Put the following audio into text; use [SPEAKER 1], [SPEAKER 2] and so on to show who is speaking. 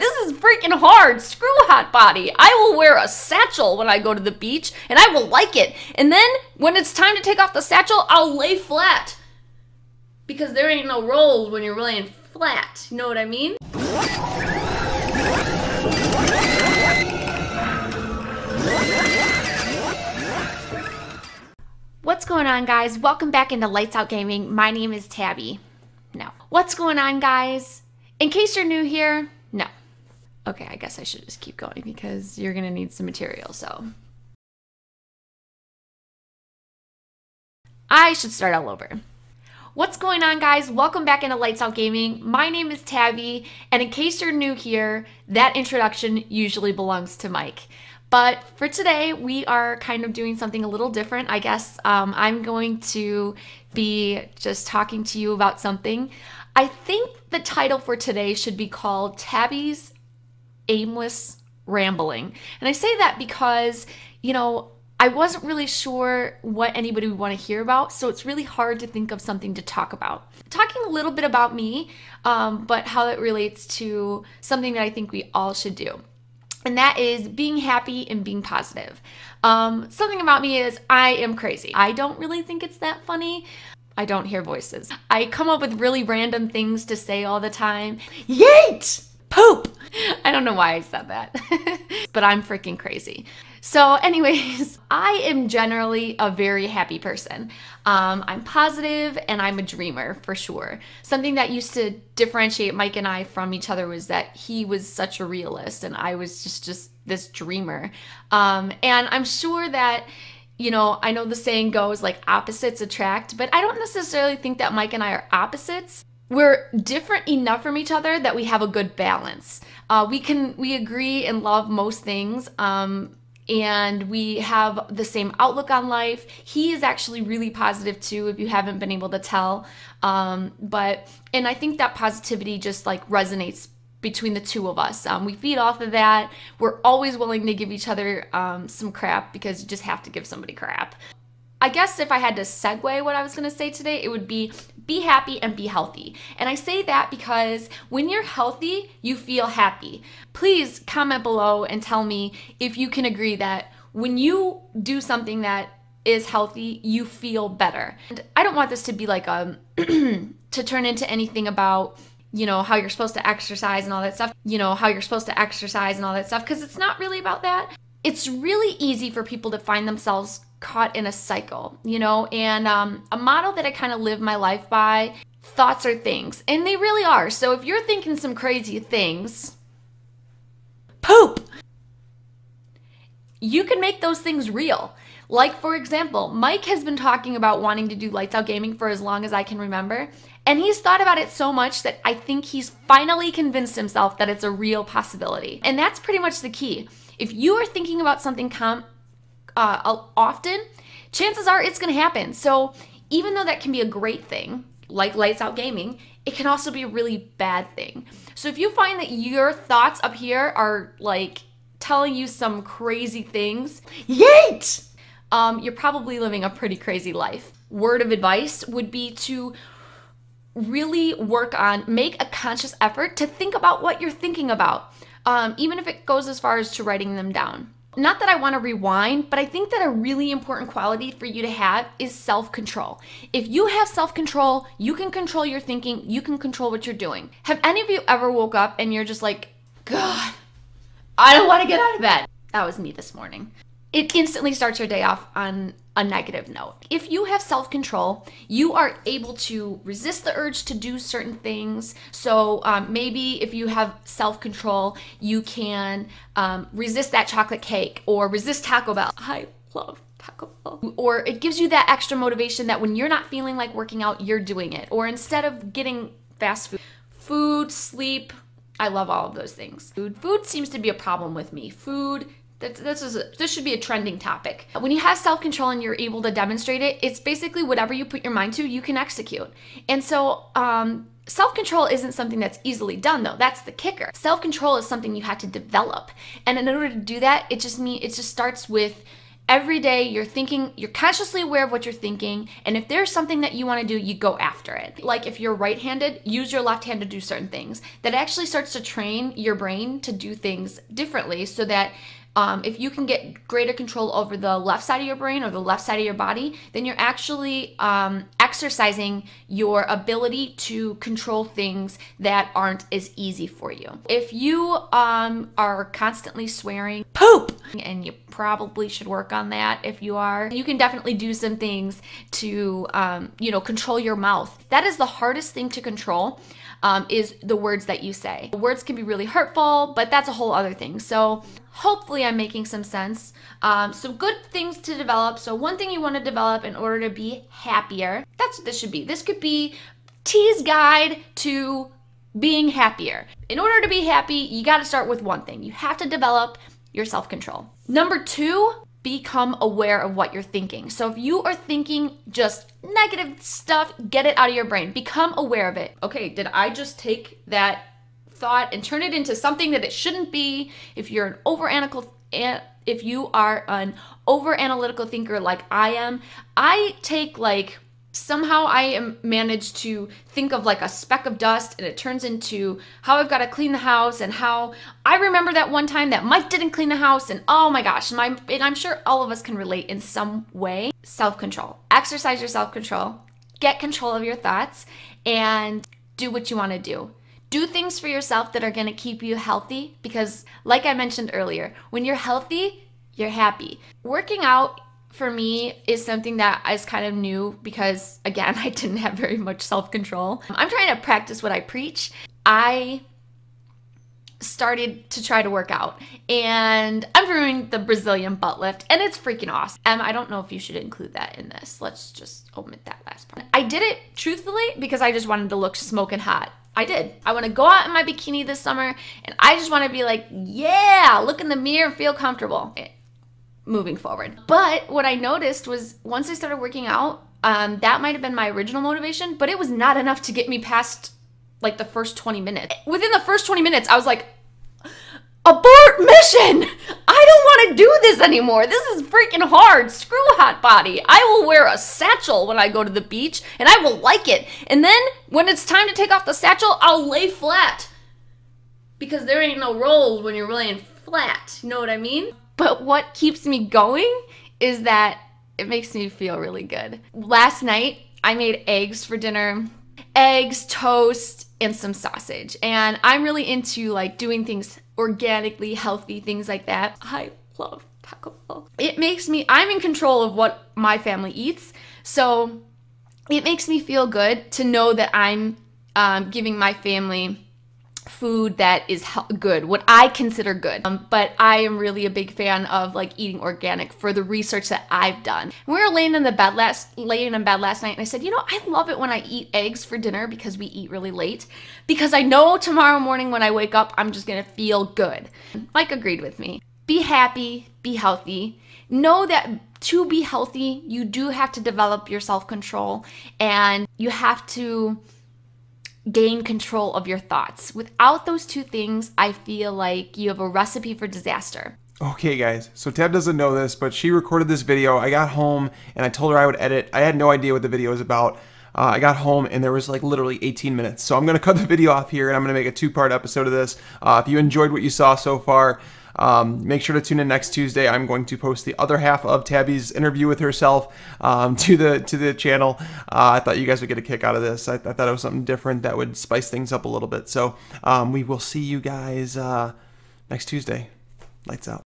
[SPEAKER 1] This is freaking hard. Screw hot body. I will wear a satchel when I go to the beach and I will like it. And then when it's time to take off the satchel, I'll lay flat. Because there ain't no rolls when you're laying flat. You know what I mean? What's going on, guys? Welcome back into Lights Out Gaming. My name is Tabbie. No. What's going on, guys? In case you're new here, no. Okay, I guess I should just keep going because you're gonna need some material, so. I should start all over. What's going on, guys? Welcome back into Lights Out Gaming. My name is Tabbie, and in case you're new here, that introduction usually belongs to Mike. But for today, we are kind of doing something a little different. I guess um, I'm going to be just talking to you about something. I think the title for today should be called Tabbie's Aimless Rambling. And I say that because, you know, I wasn't really sure what anybody would want to hear about, so it's really hard to think of something to talk about. Talking a little bit about me, um, but how it relates to something that I think we all should do and that is being happy and being positive. Um, something about me is I am crazy. I don't really think it's that funny. I don't hear voices. I come up with really random things to say all the time. Yeet! Poop! I don't know why I said that, but I'm freaking crazy. So, anyways, I am generally a very happy person. Um, I'm positive and I'm a dreamer for sure. Something that used to differentiate Mike and I from each other was that he was such a realist and I was just just this dreamer. Um, and I'm sure that you know, I know the saying goes like opposites attract, but I don't necessarily think that Mike and I are opposites we're different enough from each other that we have a good balance. Uh, we can we agree and love most things, um, and we have the same outlook on life. He is actually really positive too, if you haven't been able to tell. Um, but and I think that positivity just like resonates between the two of us. Um, we feed off of that. We're always willing to give each other um, some crap because you just have to give somebody crap. I guess if I had to segue what I was gonna say today, it would be be happy and be healthy. And I say that because when you're healthy, you feel happy. Please comment below and tell me if you can agree that when you do something that is healthy, you feel better. And I don't want this to be like um, a to turn into anything about you know how you're supposed to exercise and all that stuff you know how you're supposed to exercise and all that stuff because it's not really about that it's really easy for people to find themselves caught in a cycle, you know? And um, a model that I kind of live my life by thoughts are things, and they really are. So if you're thinking some crazy things, poop, you can make those things real. Like, for example, Mike has been talking about wanting to do lights out gaming for as long as I can remember. And he's thought about it so much that I think he's finally convinced himself that it's a real possibility. And that's pretty much the key. If you are thinking about something com- uh, often, chances are it's going to happen. So even though that can be a great thing, like lights out gaming, it can also be a really bad thing. So if you find that your thoughts up here are like telling you some crazy things, yeet! Um, you're probably living a pretty crazy life. Word of advice would be to really work on, make a conscious effort to think about what you're thinking about, um, even if it goes as far as to writing them down. Not that I want to rewind, but I think that a really important quality for you to have is self control. If you have self control, you can control your thinking, you can control what you're doing. Have any of you ever woke up and you're just like, God, I don't want to get out of bed? That was me this morning. It instantly starts your day off on a negative note. If you have self control, you are able to resist the urge to do certain things. So um, maybe if you have self control, you can um, resist that chocolate cake or resist Taco Bell. I love Taco Bell. Or it gives you that extra motivation that when you're not feeling like working out, you're doing it. Or instead of getting fast food, food, sleep, I love all of those things. Food, food seems to be a problem with me. Food, this is a, this should be a trending topic. When you have self-control and you're able to demonstrate it, it's basically whatever you put your mind to, you can execute. And so um, self-control isn't something that's easily done though. That's the kicker. Self-control is something you have to develop. And in order to do that, it just mean it just starts with every day you're thinking, you're consciously aware of what you're thinking. And if there's something that you want to do, you go after it. Like if you're right handed, use your left hand to do certain things. That actually starts to train your brain to do things differently so that um, if you can get greater control over the left side of your brain or the left side of your body, then you're actually um, exercising your ability to control things that aren't as easy for you. If you um, are constantly swearing, poop, and you probably should work on that if you are, you can definitely do some things to, um, you know, control your mouth. That is the hardest thing to control. Um, is the words that you say. Words can be really hurtful, but that's a whole other thing. So Hopefully, I'm making some sense. Um, so, good things to develop. So, one thing you want to develop in order to be happier that's what this should be. This could be T's guide to being happier. In order to be happy, you got to start with one thing you have to develop your self control. Number two, become aware of what you're thinking. So if you are thinking just negative stuff, get it out of your brain. Become aware of it. Okay, did I just take that thought and turn it into something that it shouldn't be. If you're an over analytical eh, if you are an over analytical thinker like I am, I take like somehow I am managed to think of like a speck of dust and it turns into how I've got to clean the house and how I remember that one time that Mike didn't clean the house and oh my gosh, my and I'm sure all of us can relate in some way. Self-control. Exercise your self-control. Get control of your thoughts and do what you want to do. Do things for yourself that are to keep you healthy because, like I mentioned earlier, when you're healthy, you're happy. Working out for me is something that is kind of new because, again, I didn't have very much self control. I'm trying to practice what I preach. I started to try to work out and I'm doing the Brazilian butt lift and it's freaking awesome. And I don't know if you should include that in this. Let's just omit that last part. I did it truthfully because I just wanted to look smoking hot. I did. I want to go out in my bikini this summer and I just want to be like, yeah, look in the mirror feel comfortable eh, moving forward. But what I noticed was once I started working out, um, that might have been my original motivation, but it was not enough to get me past like the first 20 minutes. Within the first 20 minutes, I was like, abort mission! I don't want to do this anymore. This is freaking hard. Screw hot body. I will wear a satchel when I go to the beach and I will like it. And then when it's time to take off the satchel, I'll lay flat. Because there ain't no rolls when you're laying flat. You know what I mean? But what keeps me going is that it makes me feel really good. Last night, I made eggs for dinner eggs, toast, and some sausage. And I'm really into like doing things organically healthy, things like that. I love Taco Bell. It makes me, I'm in control of what my family eats. So it makes me feel good to know that I'm um, giving my family food that is good, what I consider good. Um, but I am really a big fan of like eating organic for the research that I've done. We were laying in the bed last laying in bed last night and I said, "You know, I love it when I eat eggs for dinner because we eat really late because I know tomorrow morning when I wake up I'm just going to feel good." Mike agreed with me. Be happy, be healthy. Know that to be healthy, you do have to develop your self-control and you have to gain control of your thoughts. Without those two things, I feel like you have a recipe for disaster.
[SPEAKER 2] Okay, guys, so Tab doesn't know this, but she recorded this video. I got home and I told her I would edit. I had no idea what the video was about. Uh, I got home and there was like literally 18 minutes. So I'm going to cut the video off here and I'm going to make a two part episode of this. Uh, if you enjoyed what you saw so far, um, make sure to tune in next Tuesday. I'm going to post the other half of Tabbie's interview with herself um, to the to the channel. Uh, I thought you guys would get a kick out of this. I, I, thought it was something different that would spice things up a little bit. So um, we will see you guys uh, next Tuesday. Lights out.